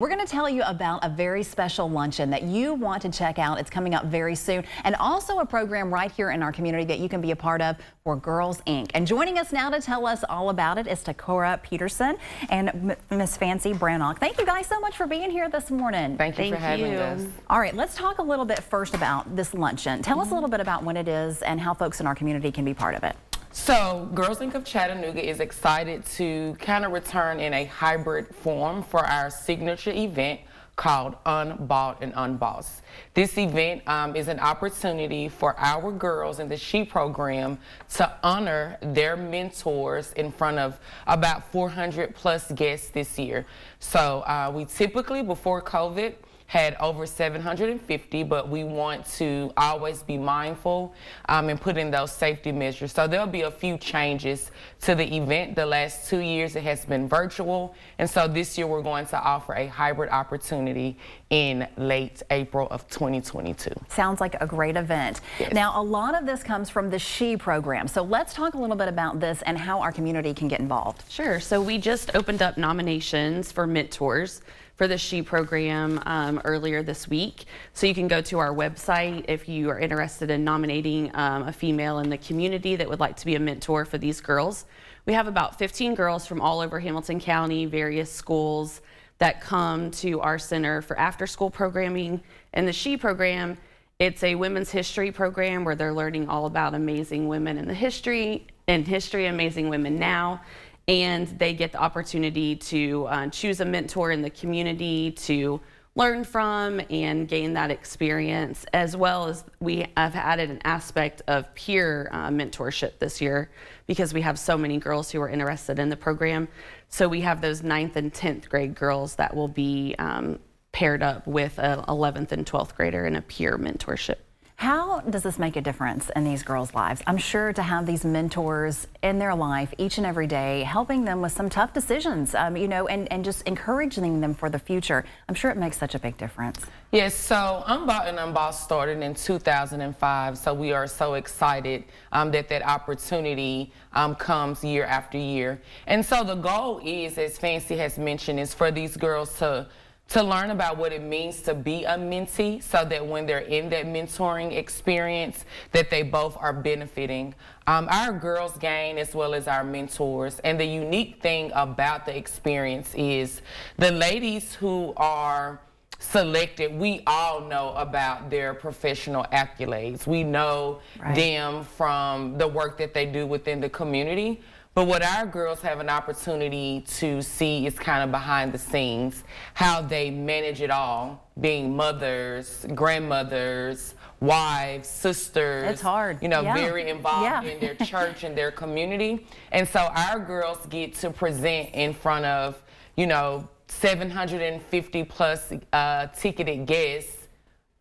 We're going to tell you about a very special luncheon that you want to check out. It's coming up very soon. And also a program right here in our community that you can be a part of for Girls Inc. And joining us now to tell us all about it is Takora Peterson and Miss Fancy Brannock. Thank you guys so much for being here this morning. Thank you Thank for having you. us. All right, let's talk a little bit first about this luncheon. Tell mm -hmm. us a little bit about when it is and how folks in our community can be part of it. So, Girls Inc. of Chattanooga is excited to kind of return in a hybrid form for our signature event called Unbought and Unbossed. This event um, is an opportunity for our girls in the SHE program to honor their mentors in front of about 400 plus guests this year. So uh, we typically, before COVID, had over 750, but we want to always be mindful um, and put in those safety measures. So there'll be a few changes to the event. The last two years it has been virtual, and so this year we're going to offer a hybrid opportunity in late April of 2022. Sounds like a great event. Yes. Now, a lot of this comes from the SHE program, so let's talk a little bit about this and how our community can get involved. Sure. So we just opened up nominations for mentors for the SHE program um, earlier this week. So you can go to our website if you are interested in nominating um, a female in the community that would like to be a mentor for these girls. We have about 15 girls from all over Hamilton County, various schools that come to our center for after school programming. And the SHE program, it's a women's history program where they're learning all about amazing women in the history and history amazing women now and they get the opportunity to uh, choose a mentor in the community to learn from and gain that experience, as well as we have added an aspect of peer uh, mentorship this year because we have so many girls who are interested in the program. So we have those ninth and 10th grade girls that will be um, paired up with an 11th and 12th grader in a peer mentorship. How does this make a difference in these girls' lives? I'm sure to have these mentors in their life each and every day, helping them with some tough decisions, um, you know, and, and just encouraging them for the future. I'm sure it makes such a big difference. Yes, so Unbought and Unbossed started in 2005, so we are so excited um, that that opportunity um, comes year after year. And so the goal is, as Fancy has mentioned, is for these girls to to learn about what it means to be a mentee so that when they're in that mentoring experience that they both are benefiting um, our girls gain as well as our mentors and the unique thing about the experience is the ladies who are selected, we all know about their professional accolades. We know right. them from the work that they do within the community. But what our girls have an opportunity to see is kind of behind the scenes, how they manage it all, being mothers, grandmothers, wives, sisters. It's hard. You know, yeah. very involved yeah. in their church and their community. And so our girls get to present in front of, you know, 750 plus uh, ticketed guests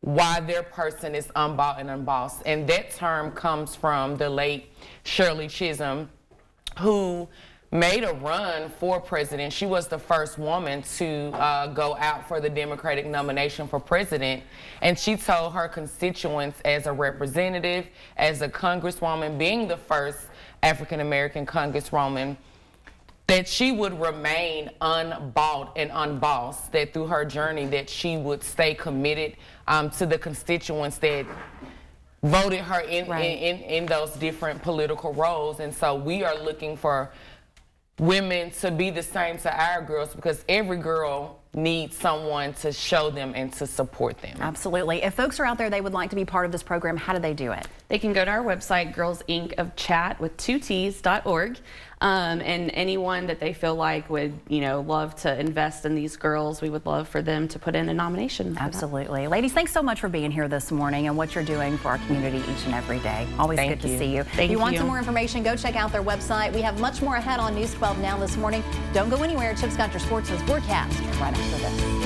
why their person is unbought and unbossed. And that term comes from the late Shirley Chisholm, who made a run for president. She was the first woman to uh, go out for the Democratic nomination for president. And she told her constituents as a representative, as a congresswoman, being the first African American congresswoman, that she would remain unbought and unbossed, that through her journey that she would stay committed um, to the constituents that voted her in, right. in, in, in those different political roles. And so we are looking for women to be the same to our girls because every girl needs someone to show them and to support them. Absolutely. If folks are out there, they would like to be part of this program, how do they do it? They can go to our website, Girls Inc. of Chat with two T's.org. Um, and anyone that they feel like would, you know, love to invest in these girls, we would love for them to put in a nomination. Absolutely. That. Ladies, thanks so much for being here this morning and what you're doing for our community each and every day. Always Thank good you. to see you. Thank you. if you, you want some more information, go check out their website. We have much more ahead on News 12 now this morning. Don't go anywhere. Chip's got your sports and forecast right after this.